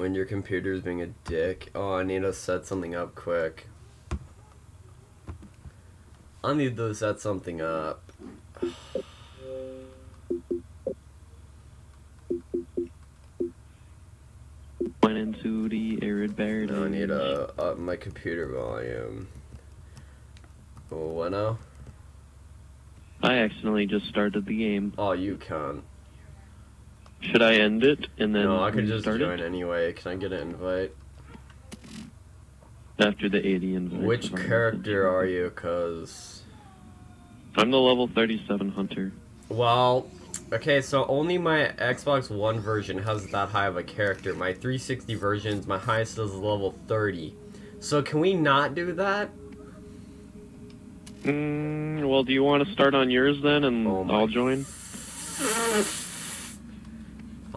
When your computer's being a dick. Oh, I need to set something up quick. I need to set something up. Went into the arid. No, I need to up my computer volume. Oh, what now? I accidentally just started the game. Oh, you can't. Should I end it and then No, I could just join it anyway. Can I get an invite? after the 80 invites? Which character are you? Cause I'm the level 37 hunter. well, okay, so only my Xbox One version has that high of a character. My 360 versions, my highest is level 30. So can we not do that? Mm, well, do you want to start on yours then, and Oh I'll join?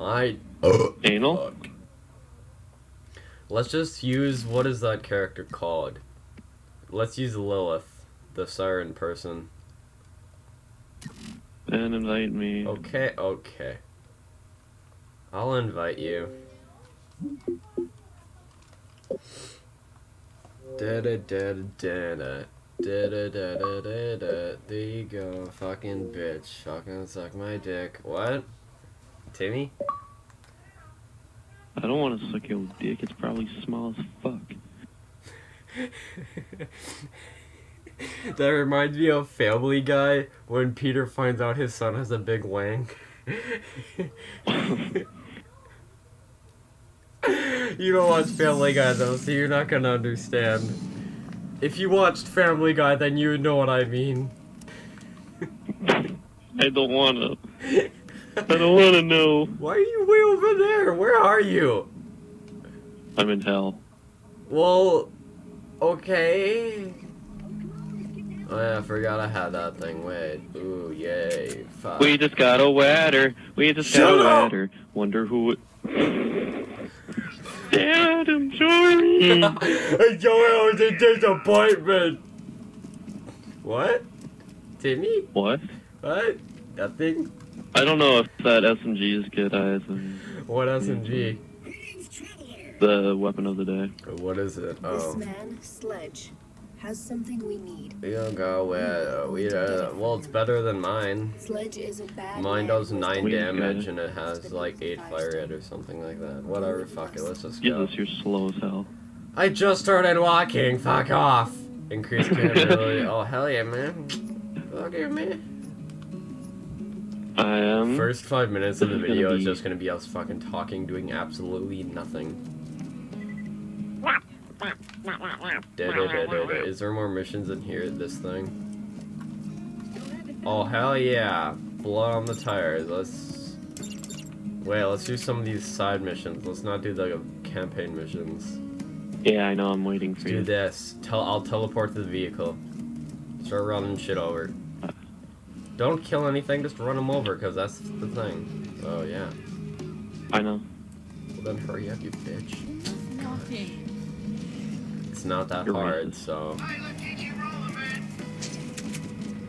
I anal. Fuck. Let's just use what is that character called? Let's use Lilith, the siren person. And invite me. Okay, okay. I'll invite you. Da da da da da. Da da da da da da. There you go, fucking bitch. Fucking suck my dick. What? Timmy? I don't want to suck your dick. It's probably small as fuck. that reminds me of Family Guy when Peter finds out his son has a big wang. you don't watch Family Guy though, so you're not gonna understand. If you watched Family Guy, then you would know what I mean. I don't want to. I don't want to know. Why are you way over there? Where are you? I'm in hell. Well, okay. Oh yeah, I forgot I had that thing. Wait. Ooh, yay. Fuck. We just got a wadder. We just Shut got a wadder. Wonder who. It... Dad, I'm sorry. Joel was a disappointment. What? Timmy? what? What? Nothing? I don't know if that SMG is good eyes and What SMG? the weapon of the day. What is it? This Oh. man, Sledge, has something we need. We don't go where we uh, well it's better than mine. Sledge is a bad Mine does nine damage and it has like eight fire rate or something like that. Whatever, fuck it, let's just go. Jesus, you're slow as hell. I just started walking, fuck off. Increase capability. oh hell yeah man. Fuck you man. I am. First five minutes of the This is gonna video is just gonna be us fucking talking, doing absolutely nothing. Da, da, da. Is there more missions in here? This thing. Oh hell yeah! Blood on the tires. Let's wait. Let's do some of these side missions. Let's not do the campaign missions. Yeah, I know. I'm waiting for Do you. Do this. Tell I'll teleport to the vehicle. Start running shit over. Don't kill anything. Just run them over, cause that's the thing. Oh yeah. I know. Well then hurry up, you bitch. Nothing. It's not that You're hard, racist. so.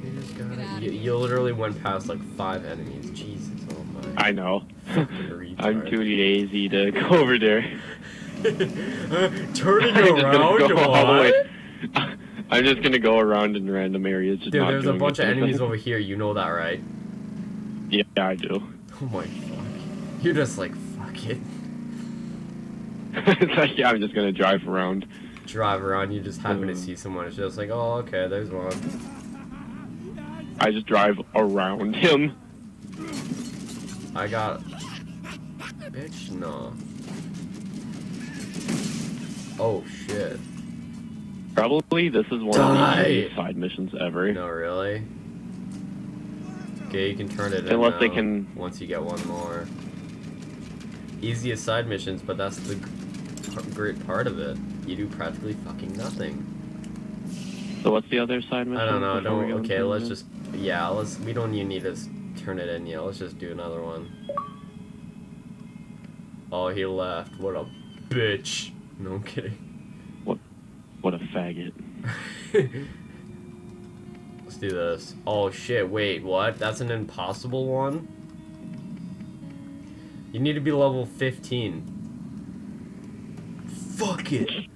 You just gotta. You, you literally went past like five enemies. Jesus, oh my. I know. I'm too lazy to go over there. Turning I'm around, go all the way. I'm just gonna go around in random areas. Dude, there's a bunch of enemies over here. You know that, right? Yeah, I do. Oh my fuck. You're just like fuck it. it's like, yeah, I'm just gonna drive around. Drive around. You just happen to Mm. see someone. It's just like, oh okay, there's one. I just drive around him. I got. Bitch, no. Oh shit. Probably this is one Die. of the easiest side missions ever. No, really? Okay, you can turn it in Unless they now, can- Once you get one more. Easiest side missions, but that's the great part of it. You do practically fucking nothing. So what's the other side mission? I don't know. before Don't. go Okay, let's it? just. Yeah, let's. We don't even need to turn it in yet. Let's just do another one. Oh, he left. What a bitch. No I'm kidding. Faggot. Let's do this. Oh shit, wait, what? That's an impossible one? You need to be level 15. Fuck it.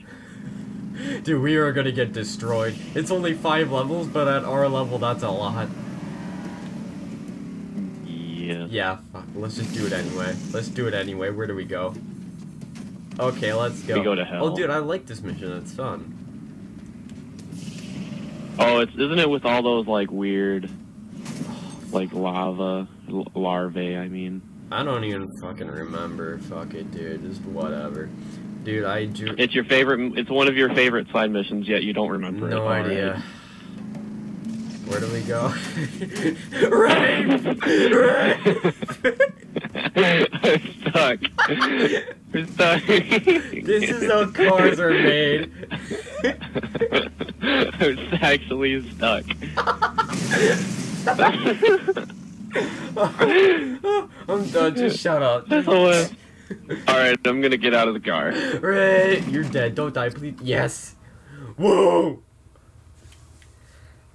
Dude, we are gonna get destroyed. It's only five levels, but at our level, that's a lot. Yeah. Yeah, fuck. Let's just do it anyway. Let's do it anyway. Where do we go? Okay, let's go. We go to hell. Oh, dude, I like this mission. It's fun. Oh, it's isn't it with all those like weird, like lava l- larvae? I mean, I don't even fucking remember. Fuck it, dude. Just whatever. Dude, I do. it's your favorite. It's one of your favorite side missions, yet you don't remember. No it. All right. idea. Where do we go? Rafe! Rafe! I'm stuck. I'm stuck. This is how cars are made. I'm actually stuck. I'm done. Just shut up. All right, I'm gonna get out of the car. Ray, you're dead. Don't die, please. Yes. Whoa.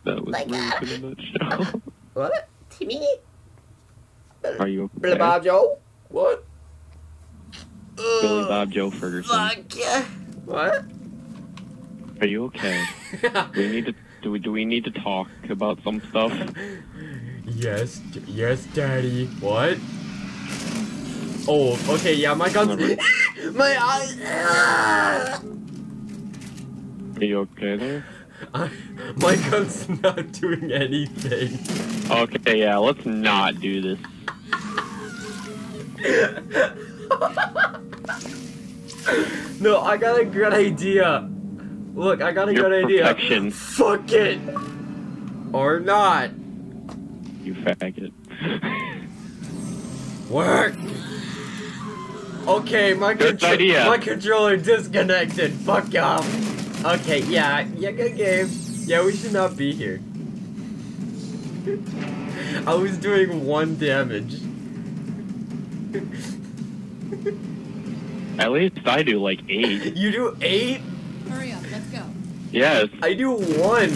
That was like, God. Ruth in a nutshell. What? Timmy? Are you okay? Billy Bob Joe? What? Billy Bob Joe Ferguson. Fuck yeah. What? Are you okay? We need to do we do we need to talk about some stuff? yes, d- yes, daddy. What? Oh, okay, yeah, my gun's. My eyes. Ah. Are you okay there? I, my gun's not doing anything. Okay, yeah, let's not do this. No, I got a good idea. Look, I got a Your good idea. protection. Fuck it. Or not. You faggot. Work. Okay, my Good contro- idea. my controller disconnected. Fuck off. Okay, yeah, yeah, good game. Yeah, we should not be here. I was doing one damage. At least I do like eight. You do eight? Hurry up, let's go. Yes. I do one.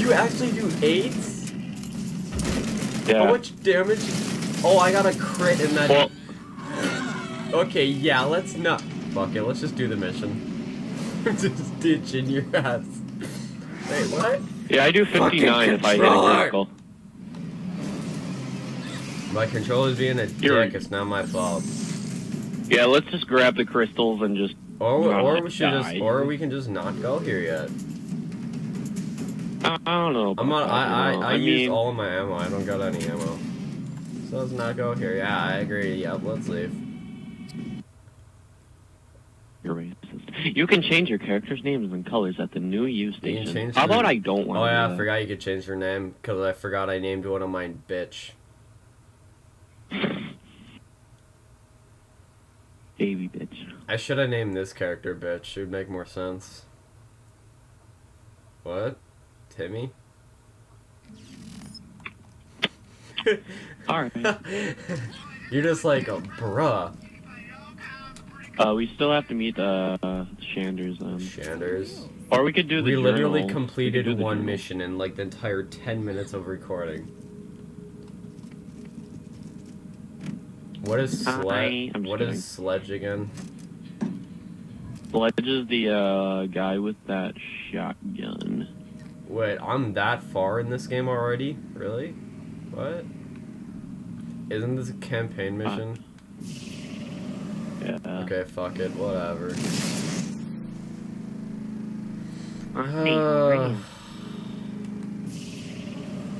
You actually do eight? Yeah. How much damage? Oh, I got a crit in that. Well, Okay, yeah, let's not. Fuck it, let's just do the mission. just ditch in your ass. Wait, what? yeah, I do 59 if I hit a controller. critical. My controller's being a You're- dick, it's not my fault. Yeah, let's just grab the crystals and just. Or, or we should die. just, or we can just not go here yet. I don't know. I'm on, I, know. I, I, used all of my ammo, I don't got any ammo. So let's not go here. Yeah, I agree, yep, let's leave. You're racist. You can change your character's names and colors at the new U station. change How about I don't want Oh to? yeah, I forgot you could change your name, because I forgot I named one of mine bitch. Baby bitch. I should have named this character bitch. It would make more sense. What? Timmy? All right. You're just like a bruh. Uh, we still have to meet uh, Shanders. Um, Shanders. or we could do the. We literally journal. We completed the one journal. mission in like the entire 10 minutes of recording. What is sledge? What is sledge again? Sledge is the uh, guy with that shotgun. Wait, I'm that far in this game already? Really? What? Isn't this a campaign mission? Yeah. Okay, fuck it, whatever. Uh,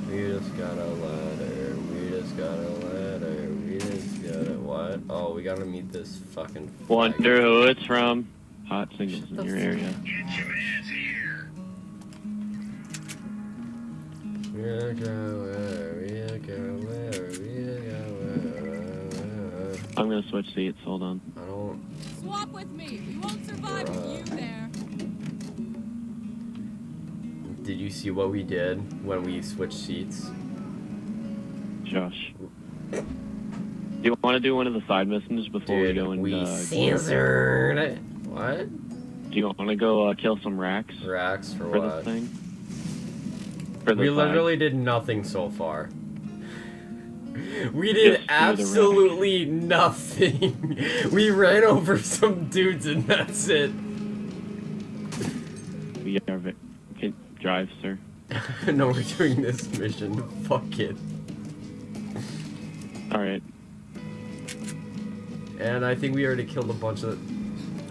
we just got a letter. We just got a letter. We just got a what? Oh, we gotta meet this fucking. Wonder who it's from. Hot singles in your area. I'm gonna switch seats. Hold on. I don't. Swap with me. We won't survive with you there. Did you see what we did when we switched seats? Josh. Do you want to do one of the side missions before we go and we uh, censored. What? do you want to go uh, kill some Rakks Rakks for, for what? this thing? For We literally did nothing so far. We did Just absolutely nothing. we ran over some dudes and that's it. We are vi- can drive, sir. no, we're doing this mission. Fuck it. All right. And I think we already killed a bunch of.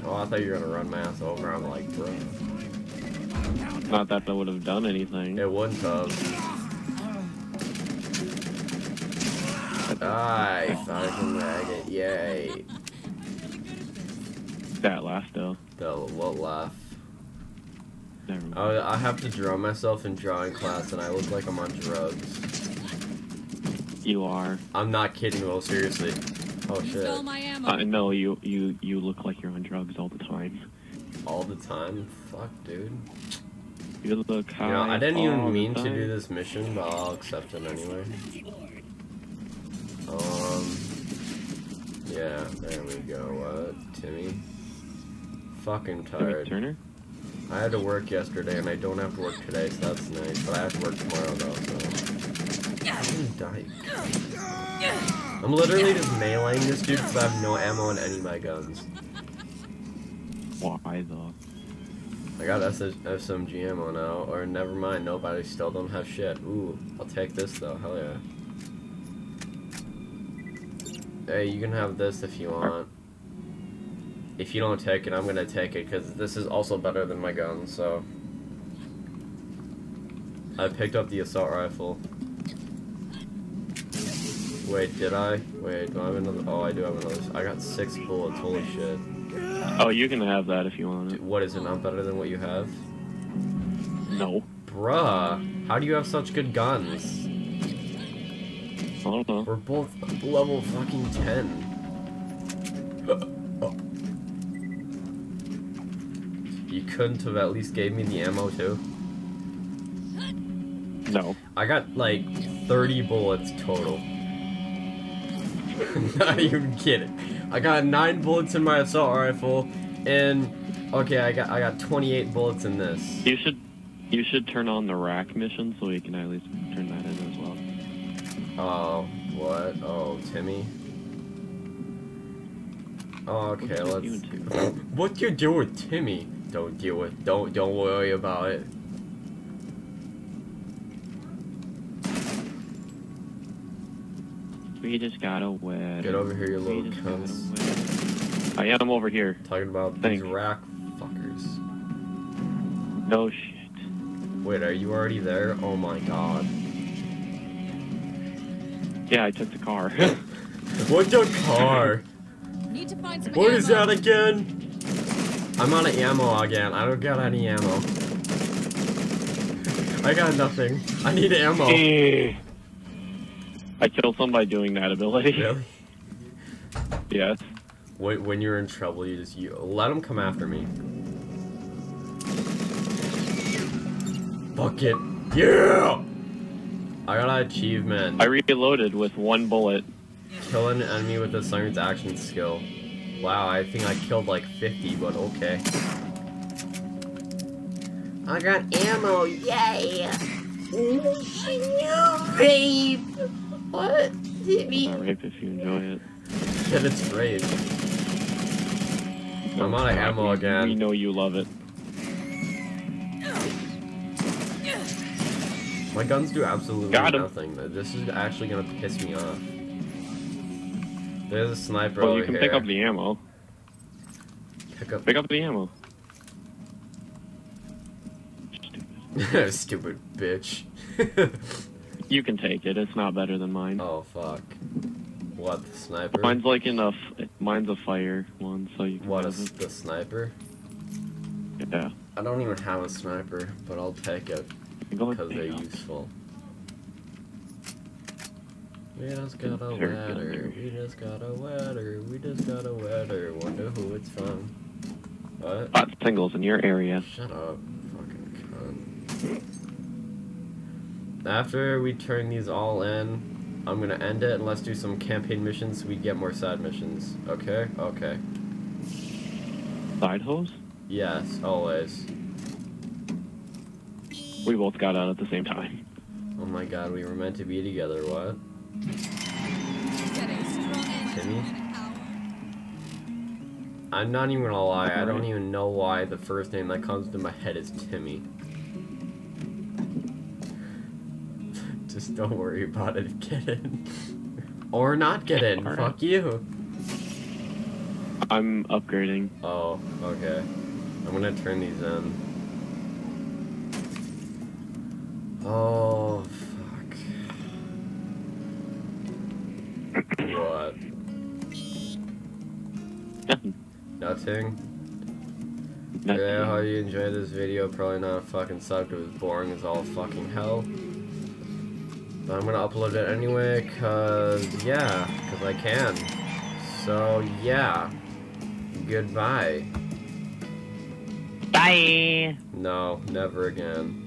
Oh, I thought you were gonna run my ass over. I'm like, bro. Not that that would have done anything. It wouldn't have. I fucking maggot. Yay. That last though. The what laugh? Never mind. I, I have to draw myself in drawing class, and I look like I'm on drugs. You are. I'm not kidding, though. Seriously. Oh shit. stole my ammo. I know you. You you look like you're on drugs all the time. All the time. Fuck, dude. You look high. You know, I didn't even mean to do this mission, but I'll accept it anyway. Um. Yeah, there we go. Uh, Timmy? Fucking Timmy tired. Turner. I had to work yesterday, and I don't have to work today, so that's nice. But I have to work tomorrow, though. So. I'm dying. I'm literally just meleeing this dude because I have no ammo in any of my guns. Why though? I got SMG ammo now, or never mind, nobody still don't have shit. Ooh, I'll take this though, hell yeah. Hey, you can have this if you want. If you don't take it, I'm gonna take it, because this is also better than my gun, so. I picked up the assault rifle. Wait, did I? Wait, do I have another? Oh, I do have another. I got six bullets, holy shit. Oh, you can have that if you want it. What is it, not better than what you have? No. Bruh, how do you have such good guns? I don't know. We're both level fucking 10. You couldn't have at least gave me the ammo too? No. I got like 30 bullets total. Not even kidding. I got 9 bullets in my assault rifle and okay, I got I got 28 bullets in this. You should. You should turn on the Rakk mission so we can at least turn that in as well. Oh, what? Oh, Timmy. Okay, let's. you? What you do with Timmy? Don't deal with. Don't don't worry about it. We just got a wet. Get over here, you We little just cunts. I am over here. Talking about these Thanks. Rakk fuckers. No shit. Wait, are you already there? Oh my god. Yeah, I took the car. What's your car? Need to find some What ammo. is that again? I'm out of ammo again. I don't got any ammo. I got nothing. I need ammo. Eh. I killed somebody doing that ability. Really? Yes. Wait, when you're in trouble, you just you let them come after me. Fuck it. Yeah! I got an achievement. I reloaded with one bullet. Kill an enemy with a siren's action skill. Wow, I think I killed like 50, but okay. I got ammo, yay! You babe! What? Timmy? Not rape if you enjoy it. Shit, it's rape. I'm No, out of ammo again. We know you love it. My guns do absolutely Got him. nothing. This is actually gonna piss me off. There's a sniper Well, over you can here. pick up the ammo. Pick up Pick up the ammo. Stupid. Stupid bitch. You can take it. It's not better than mine. oh fuck. What the sniper? Mine's like in a. F- mine's a fire one, so you can. what have the sniper? Yeah. I don't even have a sniper, but I'll take it because they're ahead. useful. We just got a gunner. we just got a wetter, we just got a wetter, wonder who it's from. What? Hot singles in your area. Shut up, fucking cunt. After we turn these all in, I'm gonna end it and let's do some campaign missions so we get more side missions. Okay? Okay. Side? Yes, always. We both got on at the same time. Oh my god, we were meant to be together, what? Timmy? I'm not even gonna lie, I don't even know why the first name that comes to my head is Timmy. Don't worry about it, get in. or not get in, Alright. fuck you. I'm upgrading. Oh, okay. I'm gonna turn these in. Oh, fuck. what? Nothing? Yeah, how you enjoyed this video? Probably not fucking sucked. It was boring as all fucking hell. But I'm gonna upload it anyway, cause, yeah, cause I can. So, yeah. Goodbye. Bye. No, never again.